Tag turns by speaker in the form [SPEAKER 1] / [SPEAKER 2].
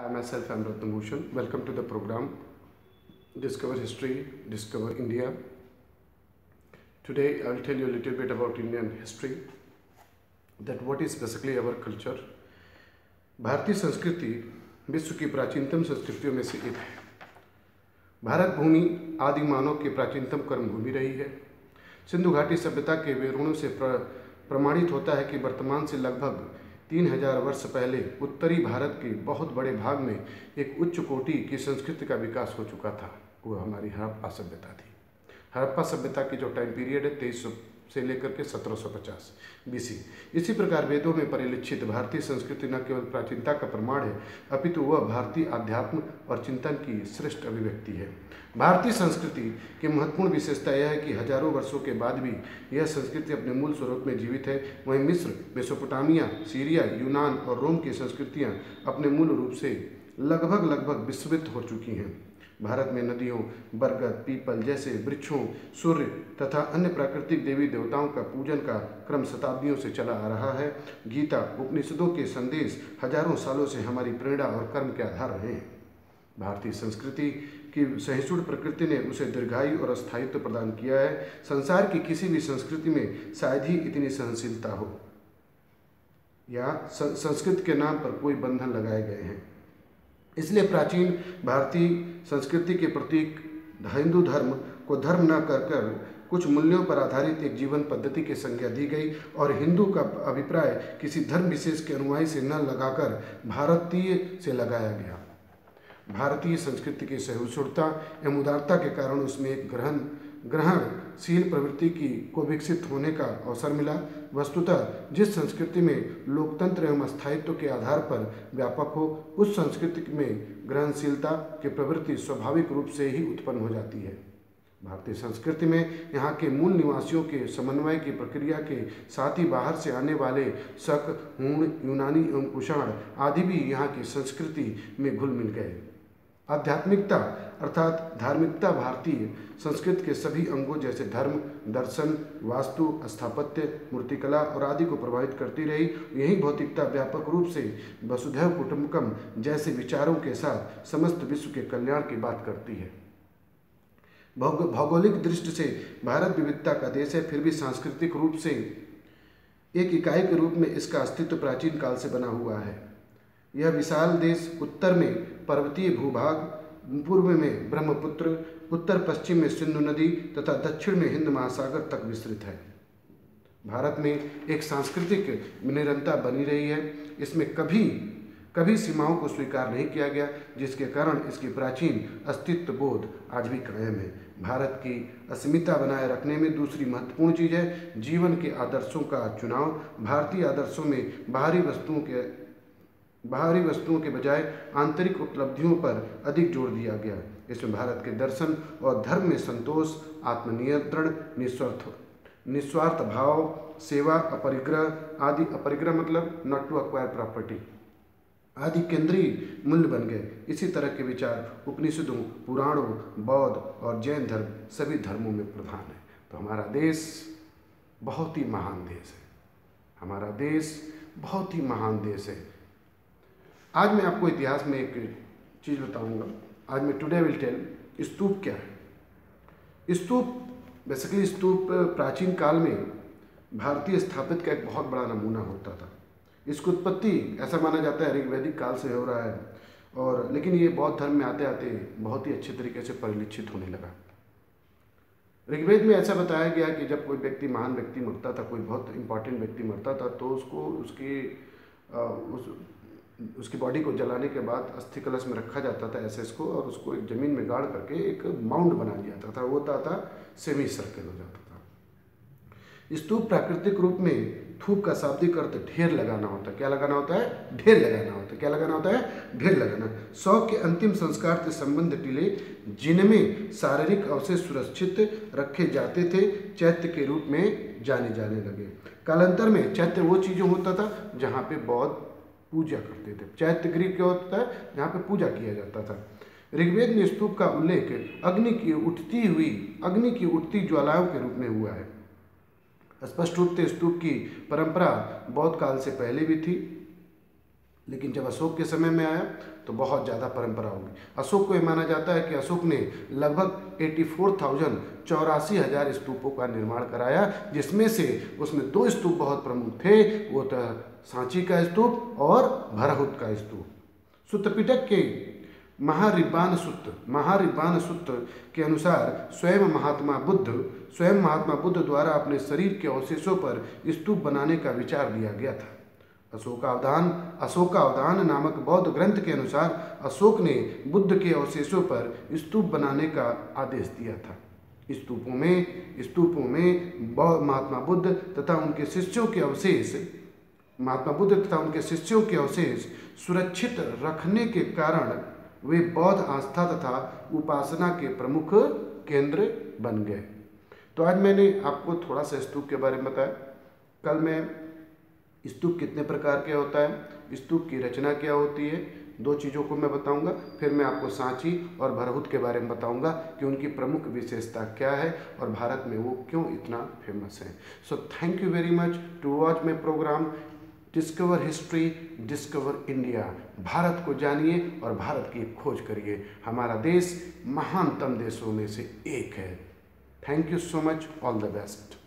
[SPEAKER 1] Hi, myself I'm Ratna Bhushan. Welcome to the program Discover History, Discover India. Today I will tell you a little bit about Indian history, that what is basically our culture. भारतीय संस्कृति विश्व की प्राचीनतम संस्कृतियों में से एक है भारत भूमि आदि मानव की प्राचीनतम कर्म भूमि रही है सिंधु घाटी सभ्यता के विवरणों से प्र, प्रमाणित होता है कि वर्तमान से लगभग तीन हज़ार वर्ष पहले उत्तरी भारत के बहुत बड़े भाग में एक उच्च कोटि की संस्कृति का विकास हो चुका था। वह हमारी हड़प्पा सभ्यता थी। हड़प्पा सभ्यता की जो टाइम पीरियड है, तेईस से लेकर के 1750 बीसी इसी प्रकार वेदों में परिलक्षित भारतीय संस्कृति न केवल प्राचीनता का प्रमाण है, अपितु वह भारतीय अध्यात्म और चिंतन की श्रेष्ठ अभिव्यक्ति है। भारतीय संस्कृति की महत्वपूर्ण विशेषता यह है कि हज़ारों वर्षों के बाद भी यह संस्कृति अपने मूल स्वरूप में जीवित है। वहीं मिस्र, मेसोपोटामिया, सीरिया, यूनान और रोम की संस्कृतियाँ अपने मूल रूप से लगभग लगभग विस्मृत हो चुकी हैं। भारत में नदियों, बरगद, पीपल जैसे वृक्षों, सूर्य तथा अन्य प्राकृतिक देवी देवताओं का पूजन का क्रम शताब्दियों से चला आ रहा है। गीता, उपनिषदों के संदेश हज़ारों सालों से हमारी प्रेरणा और कर्म के आधार रहे हैं। भारतीय संस्कृति की सहिष्णु प्रकृति ने उसे दीर्घायु और स्थायित्व प्रदान किया है। संसार की किसी भी संस्कृति में शायद ही इतनी सहनशीलता हो या संस्कृत के नाम पर कोई बंधन लगाए गए हैं। इसलिए प्राचीन भारतीय संस्कृति के प्रतीक हिंदू धर्म को धर्म न कर कर कुछ मूल्यों पर आधारित एक जीवन पद्धति की संज्ञा दी गई और हिंदू का अभिप्राय किसी धर्म विशेष के अनुयायी से न लगाकर भारतीय से लगाया गया। भारतीय संस्कृति की सहिष्णुता एवं उदारता के कारण उसमें एक ग्रहण ग्रहणशील प्रवृत्ति की को विकसित होने का अवसर मिला। वस्तुतः जिस संस्कृति में लोकतंत्र एवं स्थायित्व के आधार पर व्यापक हो, उस संस्कृति में ग्रहणशीलता की प्रवृत्ति स्वाभाविक रूप से ही उत्पन्न हो जाती है। भारतीय संस्कृति में यहाँ के मूल निवासियों के समन्वय की प्रक्रिया के साथ ही बाहर से आने वाले शक, हूण, यूनानी एवं कुषाण आदि भी यहाँ की संस्कृति में घुल मिल गए। आध्यात्मिकता, अर्थात धार्मिकता भारतीय संस्कृत के सभी अंगों जैसे धर्म, दर्शन, वास्तु, स्थापत्य, मूर्तिकला और आदि को प्रभावित करती रही। यही भौतिकता व्यापक रूप से वसुधैव कुटुंबकम जैसे विचारों के साथ समस्त विश्व के कल्याण की बात करती है। भौगोलिक दृष्टि से भारत विविधता का देश है, फिर भी सांस्कृतिक रूप से एक इकाई के रूप में इसका अस्तित्व प्राचीन काल से बना हुआ है। यह विशाल देश उत्तर में पर्वतीय भूभाग, पूर्व में ब्रह्मपुत्र, उत्तर पश्चिम में सिंधु नदी तथा दक्षिण में हिंद महासागर तक विस्तृत है। भारत में एक सांस्कृतिक निरंतरता बनी रही है। इसमें कभी कभी सीमाओं को स्वीकार नहीं किया गया, जिसके कारण इसकी प्राचीन अस्तित्व बोध आज भी कायम है। भारत की अस्मिता बनाए रखने में दूसरी महत्वपूर्ण चीज़ है, जीवन के आदर्शों का चुनाव। भारतीय आदर्शों में बाहरी वस्तुओं के बाहरी वस्तुओं के बजाय आंतरिक उपलब्धियों पर अधिक ज़ोर दिया गया। इसमें भारत के दर्शन और धर्म में संतोष, आत्मनियंत्रण, निस्वार्थ निस्वार्थ भाव, सेवा अपरिग्रह आदि, अपरिग्रह मतलब नॉट टू अक्वायर प्रॉपर्टी आदि केंद्रीय मूल्य बन गए। इसी तरह के विचार उपनिषदों, पुराणों, बौद्ध और जैन धर्म सभी धर्मों में प्रधान है। तो हमारा देश बहुत ही महान देश है। हमारा देश बहुत ही महान देश है। आज मैं आपको इतिहास में एक चीज़ बताऊँगा। आज मैं टुडे विल टेल स्तूप क्या है। स्तूप बेसिकली स्तूप प्राचीन काल में भारतीय स्थापित का एक बहुत बड़ा नमूना होता था। इसकी उत्पत्ति ऐसा माना जाता है ऋग्वैदिक काल से हो रहा है। और, लेकिन ये बौद्ध धर्म में आते आते बहुत ही अच्छे तरीके से परिलक्षित होने लगा। ऋग्वेद में ऐसा बताया गया कि जब कोई व्यक्ति, महान व्यक्ति मरता था, कोई बहुत इंपॉर्टेंट व्यक्ति मरता था तो उसको उसकी उस उसकी बॉडी को जलाने के बाद अस्थि कलश में रखा जाता था ऐसे इसको और उसको एक ज़मीन में गाड़ करके एक माउंड बना दिया जाता था। वो था सेमी सर्कल हो जाता था। स्तूप प्राकृतिक रूप में थूप का शाब्दिक अर्थ ढेर लगाना होता है। क्या लगाना होता है? ढेर लगाना होता है। क्या लगाना होता है? ढेर लगाना। सौ के अंतिम संस्कार से संबंध टिले जिनमें शारीरिक अवशेष सुरक्षित रखे जाते थे, चैत्य के रूप में जाने जाने लगे। कालांतर में चैत्य वो चीज़ों होता था जहाँ पे बौद्ध पूजा करते थे। चैत्य गृह क्या होता है जहाँ पे पूजा किया जाता था। ऋग्वेद में स्तूप का उल्लेख अग्नि की उठती हुई, अग्नि की उठती ज्वालाओं के रूप में हुआ है। स्पष्ट रूप से स्तूप की परंपरा बहुत काल से पहले भी थी, लेकिन जब अशोक के समय में आया तो बहुत ज़्यादा परंपरा होगी। अशोक को यह माना जाता है कि अशोक ने लगभग एटी फोर थाउज़ेंड चौरासी हज़ार स्तूपों का निर्माण कराया, जिसमें से उसमें दो स्तूप बहुत प्रमुख थे, वो था सांची का स्तूप और भरहुत का स्तूप। सुतपिटक के महारिब्बान सूत्र महारिबान सूत्र के अनुसार स्वयं महात्मा बुद्ध, स्वयं महात्मा बुद्ध द्वारा अपने शरीर के अवशेषों पर स्तूप बनाने का विचार दिया गया था। अशोकावधान अशोकावधान नामक बौद्ध ग्रंथ के अनुसार अशोक ने बुद्ध के अवशेषों पर स्तूप बनाने का आदेश दिया था। स्तूपों में स्तूपों में महात्मा बुद्ध तथा उनके शिष्यों के अवशेष महात्मा बुद्ध तथा उनके शिष्यों के अवशेष सुरक्षित रखने के कारण वे बौद्ध आस्था तथा उपासना के प्रमुख केंद्र बन गए। तो आज मैंने आपको थोड़ा सा स्तूप के बारे में बताया। कल मैं स्तूप कितने प्रकार के होता है स्तूप की रचना क्या होती है, दो चीज़ों को मैं बताऊँगा। फिर मैं आपको सांची और भरहुत के बारे में बताऊँगा कि उनकी प्रमुख विशेषता क्या है और भारत में वो क्यों इतना फ़ेमस है। So thank you very much to watch my programme discover history discover India Bharat को जानिए और भारत की खोज करिए। हमारा देश महानतम देशों में से एक है। Thank you so much all the best